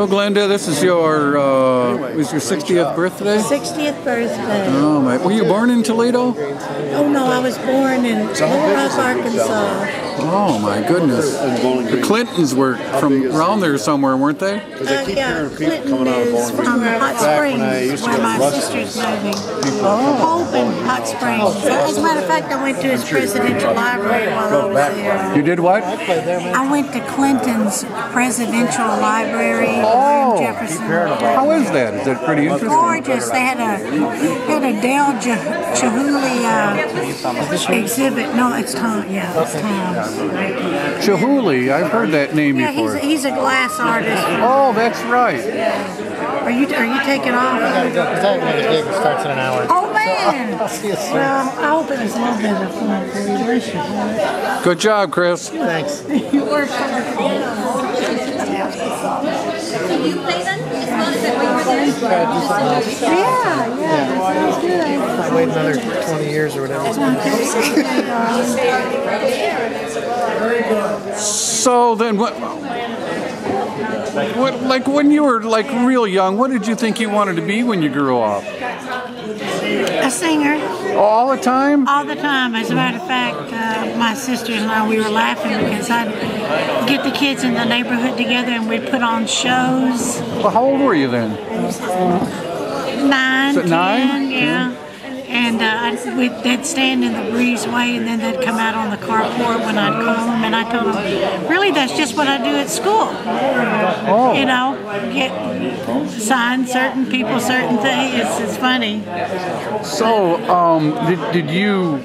So, Glenda, this is your uh, was your 60th birthday? 60th birthday. Oh my! Were you born in Toledo? Oh no, I was born in Little Rock, Arkansas. Oh my goodness! The Clintons were from around there somewhere, weren't they? Uh, yeah, Clinton is from Hot Springs, where my sister's moving. Oh. Hope and Hot Springs. As a matter of fact, I went to his presidential library while I was there. You did what? I went to Clinton's presidential library in Oh. Jefferson. How is that? Is that pretty interesting? Gorgeous. They had a had a Dale Chihuly uh, exhibit. No, it's Tom. Yeah, it's Tom. Chihuly, I've heard that name Yeah, before. a, he's a glass artist. Oh, that's right. Are you are you taking off? The gig starts in an hour. Oh man! Well, I hope it was a little bit of fun for you. Bless your heart. Good job, Chris. Thanks. You worked hard. You play then? As long as that way we're there? Yeah, yeah, that sounds good. I wait another 20 years or whatever. So then, what? What, like when you were like real young, what did you think you wanted to be when you grew up? A singer. All the time? All the time. As a matter of fact, uh, my sisters and I, we were laughing because I'd get the kids in the neighborhood together and we'd put on shows. Well, how old were you then? Nine, nine? ten, yeah. And uh, we'd, they'd stand in the breezeway and then they'd come out on the carport when I'd call them. And I told them, really, that's just what I do at school. Oh. You know, get sign certain people certain things. It's, it's funny. So, um, did, did you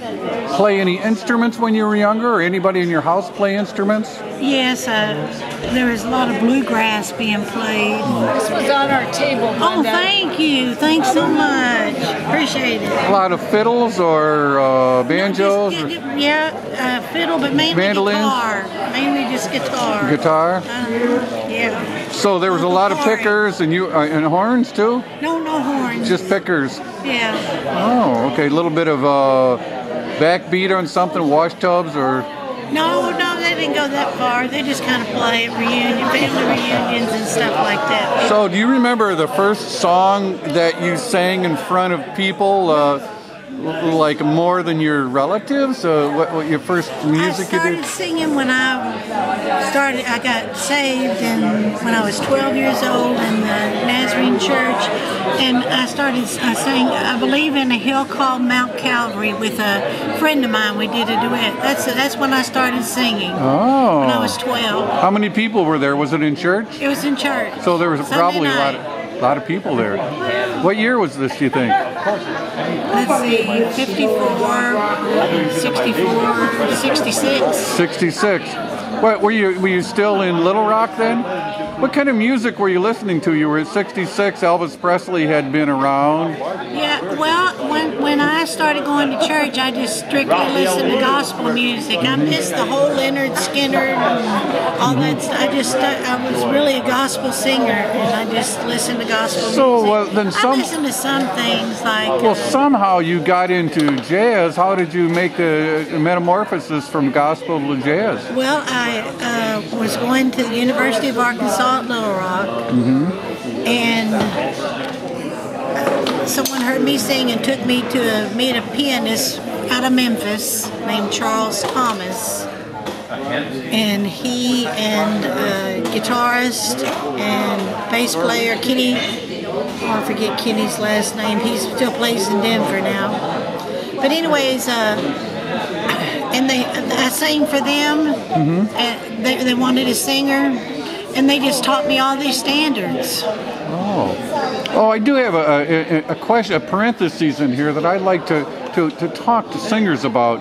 play any instruments when you were younger, or anybody in your house play instruments? Yes, uh, there was a lot of bluegrass being played. This was on our table. Oh, thank you. Thanks so much. Appreciate it. A lot of fiddles or uh, banjos Just- or yeah, uh, fiddle, but mainly guitar. Mainly just guitar. guitar? Uh, yeah. So there was a lot of pickers and you uh, and horns too. No, no horns. Just pickers. yeah. Oh, okay. A little bit of uh, backbeat on something, wash tubs or. No, no, they didn't go that far. They just kind of play at reunion, family reunions and stuff like that. So, do you remember the first song that you sang in front of people, uh, like more than your relatives? So what, what your first music I you started did? singing when I started. I got saved, and when I was 12 years old in the Nazarene Church, and I started. I sang. I believe in a hill called Mount Calvary with a friend of mine. We did a duet. That's that's when I started singing. Oh. When I was 12, How many people were there? Was it in church? it was in church. So there was Sunday probably a lot, night. Of, lot of people there. What year was this? Do you think? Let's see, 54, 64, 66. '66. What were you? Were you still in Little Rock then? What kind of music were you listening to? You were at '66. Elvis Presley had been around. Yeah, well, when when I started going to church, I just strictly listened to gospel music. I missed the whole Lynyrd Skynyrd and all that. Stuff. I just I was really a gospel singer, and I just listened to gospel So, music. uh, then some- I listened to some things like. Well, uh, somehow you got into jazz. How did you make the metamorphosis from gospel to jazz? Well, I uh, was going to the University of Arkansas Little Rock, and uh, someone heard me sing and took me to a, meet a pianist out of Memphis named Charles Thomas. And he and a guitarist and bass player Kenny, I forget Kenny's last name. He still plays in Denver now. But anyways, uh, and they I sang for them. And they, they wanted a singer, and they just taught me all these standards. Oh, oh, I do have a, a, a question, a parenthesis in here that I'd like to, to, to talk to singers about.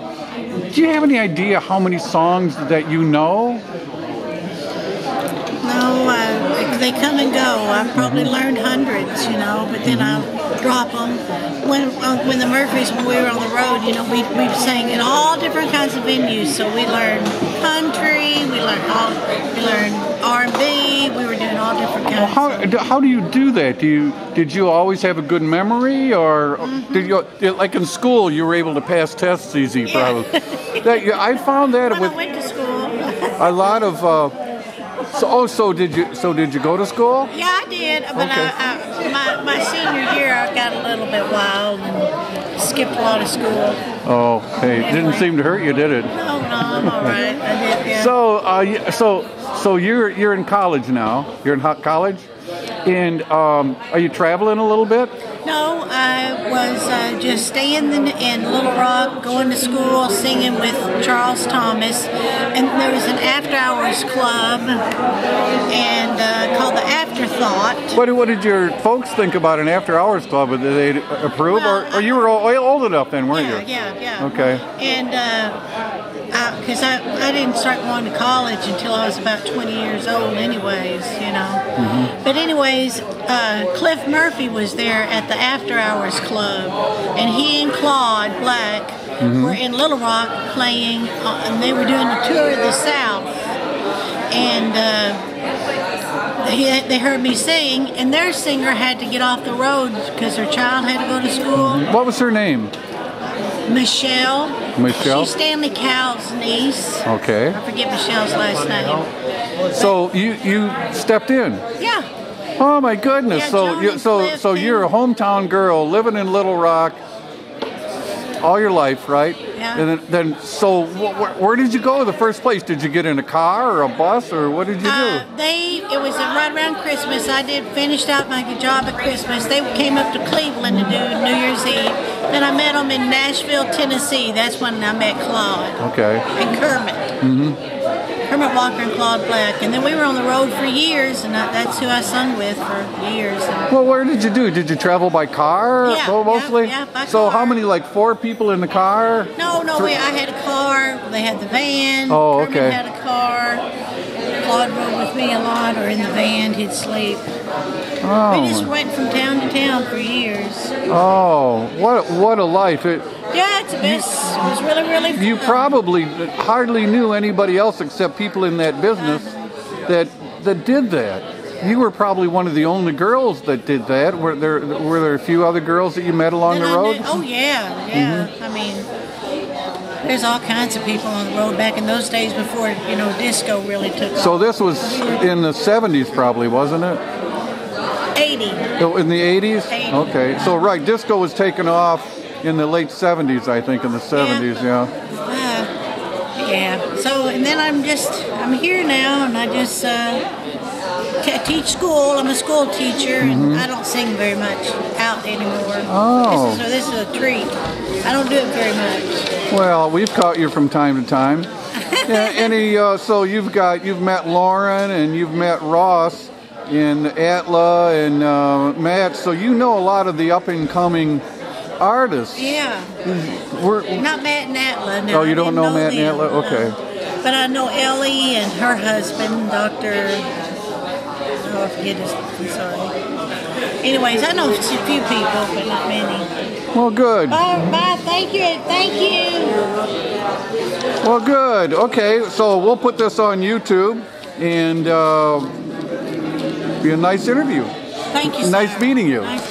Do you have any idea how many songs that you know? They come and go. I've probably learned hundreds, you know, but then I'll drop them. When uh, when the Murphys, when we were on the road, you know, we we sang in all different kinds of venues. So we learned country, we learned all, we learned R and B. We were doing all different kinds. Well, How, do- how do you do that? Do you did you always have a good memory, or did you like in school you were able to pass tests easy? Probably. that, yeah, I found that when with I went to school. a lot of uh, So, oh, so did you? So did you go to school? Yeah, I did, but Okay. I, I, my, my senior year I got a little bit wild and skipped a lot of school. Oh, hey, it didn't seem to hurt you, did it? No, no, I'm all right. I did, yeah. So, uh, so, so you're you're in college now. You're in college, and um, are you traveling a little bit? No, I was uh, just staying in, in Little Rock, going to school, singing with Charles Thomas, and there was an after-hours club, and uh, called the Afterthought. What, what did your folks think about an after-hours club? Did they approve, Well, or, or you were old, old enough then, weren't Yeah, you? yeah, yeah. Okay. And because I, I, didn't start going to college until I was about 20 years old, anyways, you know. Mm-hmm. But anyways, uh, Cliff Murphy was there at the After Hours Club, and he and Claude Black Mm-hmm. were in Little Rock playing, uh, and they were doing a tour of the South, and. They, they heard me sing, and their singer had to get off the road because her child had to go to school. What was her name? Michelle. Michelle? She's Stanley Cowell's niece. Okay. I forget Michelle's last name. So you you stepped in. Yeah. Oh my goodness! Yeah, so you, so so you're a hometown girl living in Little Rock all your life, right? Yeah. And then, then so wh- wh- where did you go the first place? Did you get in a car or a bus or what did you do? Uh, they it was right around Christmas. I did finished out my job at Christmas. They came up to Cleveland to do New Year's Eve. Then I met them in Nashville, Tennessee. That's when I met Claude okay. and Kermit. Mm-hmm. Kermit Walker and Claude Black. And then we were on the road for years, and I, that's who I sung with for years. Well, where did you do? Did you travel by car? Yeah, mostly. yeah, yeah, by so how many? Like four people in the car? No, no, we, I had a car. They had the van. Oh, Kermit okay. had a car. Claude rode with me a lot, or in the van, he'd sleep. Oh. We just went from town to town for years. Oh, what what a life! It, It was really, really fun. you probably hardly knew anybody else except people in that business that that did that. You were probably one of the only girls that did that. Were there were there a few other girls that you met along Then the road? oh yeah, yeah. Mm-hmm. I mean, there's all kinds of people on the road back in those days before you know disco really took So off. this was in the 70s, probably, wasn't it? 80. Oh, In the 80s? 80. Okay. So right, disco was taken off in the late 70s, I think, in the 70s. Yeah. Uh, yeah. So and then I'm just I'm here now, and I just uh, t- teach school. I'm a school teacher, and I don't sing very much out anymore. Mm-hmm. Oh. This is, so this is a treat. I don't do it very much. Well, we've caught you from time to time. yeah, any? Uh, so you've got you've met Lauren and you've met Ross and Atla and uh, Matt. So you know a lot of the up and coming artists. Yeah. We're, Not Matt and Atla. No, Oh, you I don't didn't know Matt them, no. Okay. But I know Ellie and her husband, Doctor. Oh, I forget his. I'm sorry. Anyways, I know a few people, but not many. well, good. Bye, bye. Thank you. Thank you. Well, good. Okay, so we'll put this on YouTube and uh, be a nice interview. Thank you. Nice sir. meeting you. Nice